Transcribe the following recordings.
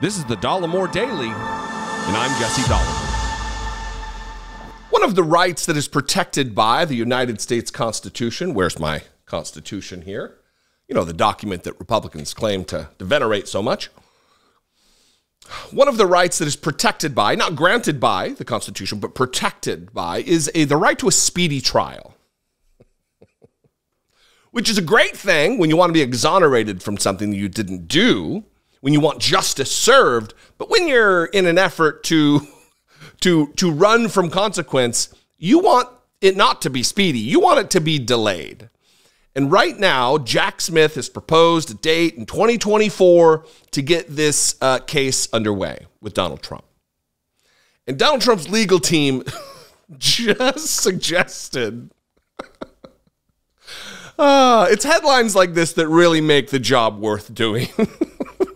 This is the Dollemore Daily, and I'm Jesse Dollemore. One of the rights that is protected by the United States Constitution, where's my Constitution here? You know, the document that Republicans claim to, to venerate so much. One of the rights that is protected by, not granted by the Constitution, but protected by, is a, the right to a speedy trial. Which is a great thing when you want to be exonerated from something that you didn't do, when you want justice served, but when you're in an effort to to to run from consequence, you want it not to be speedy. You want it to be delayed. And right now, Jack Smith has proposed a date in 2024 to get this uh, case underway with Donald Trump. And Donald Trump's legal team just suggested. uh, it's headlines like this that really make the job worth doing.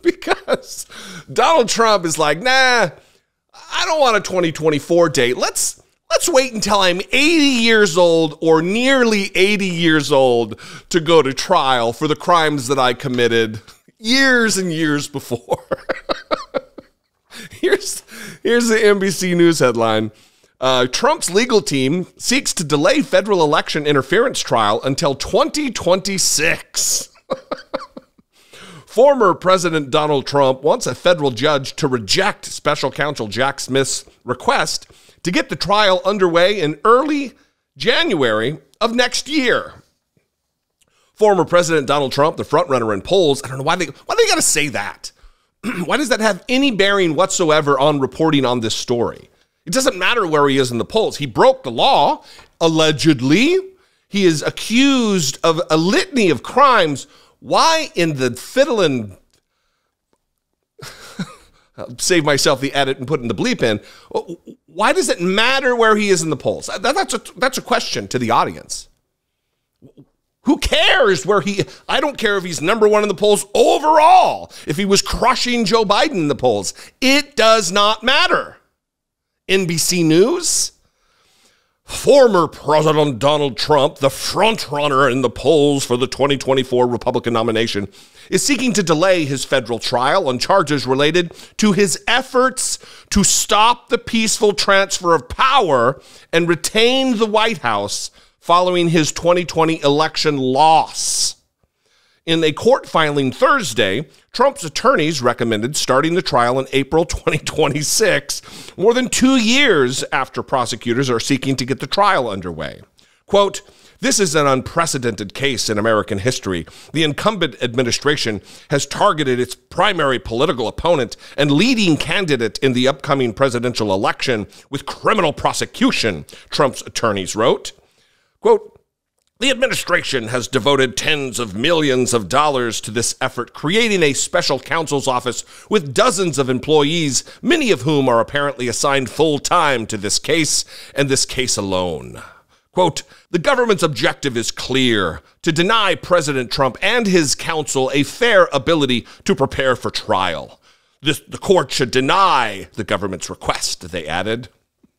because Donald Trump is like, nah, I don't want a 2024 date. Let's let's wait until I'm 80 years old or nearly 80 years old to go to trial for the crimes that I committed years and years before. here's here's the NBC News headline. Uh, Trump's legal team seeks to delay federal election interference trial until 2026. Former President Donald Trump wants a federal judge to reject special counsel Jack Smith's request to get the trial underway in early January of next year. Former President Donald Trump, the frontrunner in polls, I don't know why they why they got to say that. why does that have any bearing whatsoever on reporting on this story? It doesn't matter where he is in the polls. He broke the law allegedly. He is accused of a litany of crimes why in the fiddling save myself the edit and put in the bleep in. Why does it matter where he is in the polls? that's a that's a question to the audience. Who cares where he? I don't care if he's number one in the polls overall. If he was crushing Joe Biden in the polls, it does not matter. NBC News. Former President Donald Trump, the frontrunner in the polls for the 2024 Republican nomination, is seeking to delay his federal trial on charges related to his efforts to stop the peaceful transfer of power and retain the White House following his 2020 election loss. In a court filing Thursday, Trump's attorneys recommended starting the trial in April 2026, more than two years after prosecutors are seeking to get the trial underway. Quote, this is an unprecedented case in American history. The incumbent administration has targeted its primary political opponent and leading candidate in the upcoming presidential election with criminal prosecution, Trump's attorneys wrote. Quote, the administration has devoted tens of millions of dollars to this effort, creating a special counsel's office with dozens of employees, many of whom are apparently assigned full time to this case and this case alone. Quote, the government's objective is clear to deny President Trump and his counsel a fair ability to prepare for trial. This, the court should deny the government's request, they added.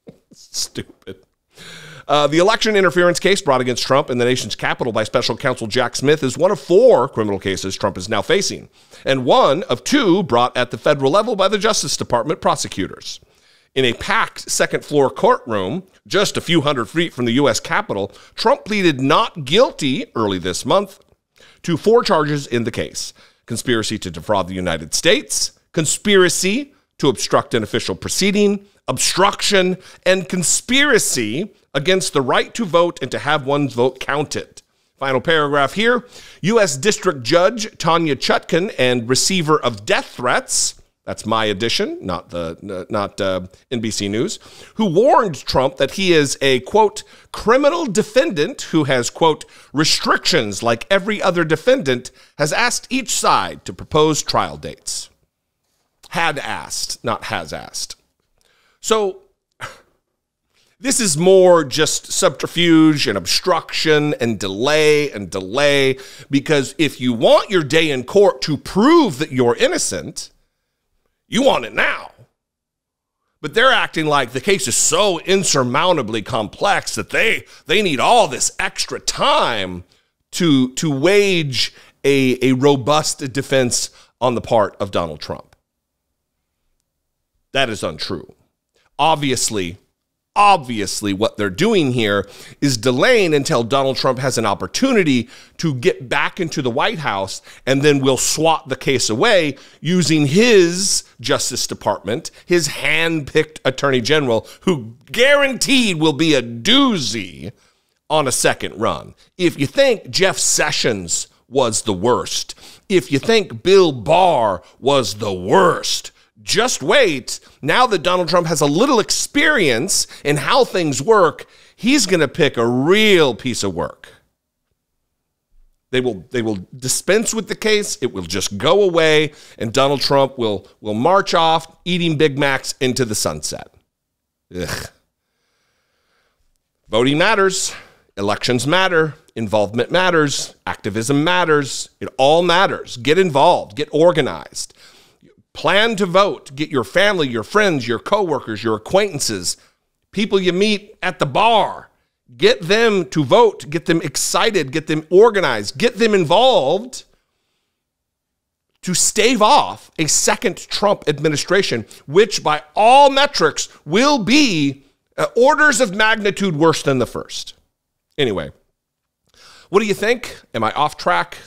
Stupid. Uh, the election interference case brought against Trump in the nation's capital by special counsel Jack Smith is one of four criminal cases Trump is now facing, and one of two brought at the federal level by the Justice Department prosecutors. In a packed second floor courtroom, just a few hundred feet from the U.S. Capitol, Trump pleaded not guilty early this month to four charges in the case conspiracy to defraud the United States, conspiracy to obstruct an official proceeding, obstruction, and conspiracy against the right to vote and to have one's vote counted. Final paragraph here U.S. District Judge Tanya Chutkan and receiver of death threats. That's my addition, not the not uh, NBC News, who warned Trump that he is a quote criminal defendant who has quote restrictions like every other defendant, has asked each side to propose trial dates. Had asked, not has asked. So this is more just subterfuge and obstruction and delay and delay because if you want your day in court to prove that you're innocent, you want it now. But they're acting like the case is so insurmountably complex that they they need all this extra time to to wage a, a robust defense on the part of Donald Trump. That is untrue. Obviously, obviously what they're doing here is delaying until Donald Trump has an opportunity to get back into the White House and then we'll swat the case away using his Justice Department, his hand-picked attorney general who guaranteed will be a doozy on a second run. If you think Jeff Sessions was the worst, if you think Bill Barr was the worst, just wait. Now that Donald Trump has a little experience in how things work, he's going to pick a real piece of work. They will they will dispense with the case. It will just go away, and Donald Trump will will march off eating Big Macs into the sunset. Ugh. Voting matters. Elections matter. Involvement matters. Activism matters. It all matters. Get involved. Get organized. Plan to vote. Get your family, your friends, your coworkers, your acquaintances, people you meet at the bar. Get them to vote. Get them excited. Get them organized. Get them involved to stave off a second Trump administration, which by all metrics will be uh, orders of magnitude worse than the first. Anyway, what do you think? Am I off track?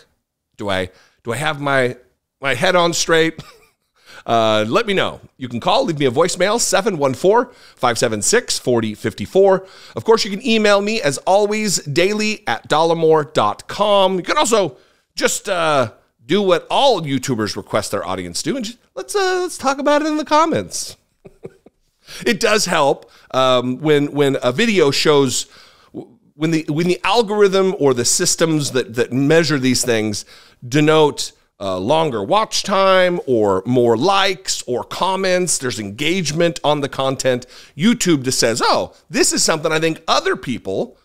Do I do I have my my head on straight? Uh, let me know. You can call, leave me a voicemail, 714 576 4054. Of course, you can email me as always, daily at dollemore.com. You can also just uh, do what all YouTubers request their audience do and just, let's, uh, let's talk about it in the comments. it does help um, when, when a video shows when the when the algorithm or the systems that that measure these things denote uh, longer watch time or more likes or comments. There's engagement on the content. YouTube just says, oh, this is something I think other people,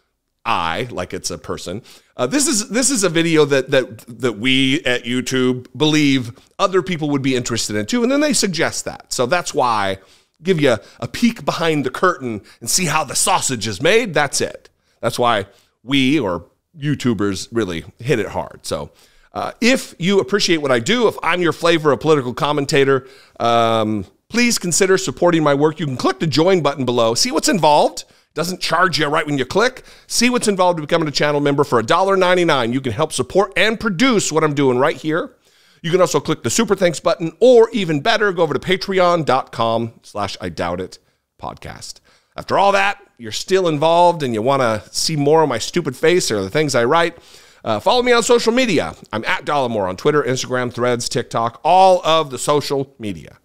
I, like it's a person, uh, this is this is a video that that that we at YouTube believe other people would be interested in too, and then they suggest that. So that's why give you a, a peek behind the curtain and see how the sausage is made. That's it. That's why we or YouTubers really hit it hard. So uh, if you appreciate what I do, if I'm your flavor of political commentator, um, please consider supporting my work. You can click the join button below, see what's involved. Doesn't charge you right when you click. See what's involved in becoming a channel member for $1.99. You can help support and produce what I'm doing right here. You can also click the super thanks button, or even better, go over to patreon.com slash I doubt it podcast. After all that, you're still involved and you want to see more of my stupid face or the things I write. Uh, follow me on social media. I'm at Dollemore on Twitter, Instagram, Threads, TikTok, all of the social media.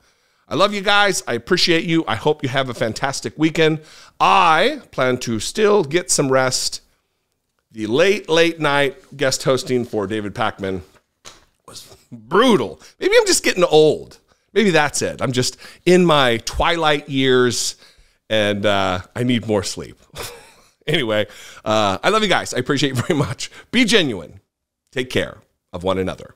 I love you guys. I appreciate you. I hope you have a fantastic weekend. I plan to still get some rest. The late, late night guest hosting for David Pakman was brutal. Maybe I'm just getting old. Maybe that's it. I'm just in my twilight years and uh, I need more sleep. anyway, uh, I love you guys. I appreciate you very much. Be genuine. Take care of one another.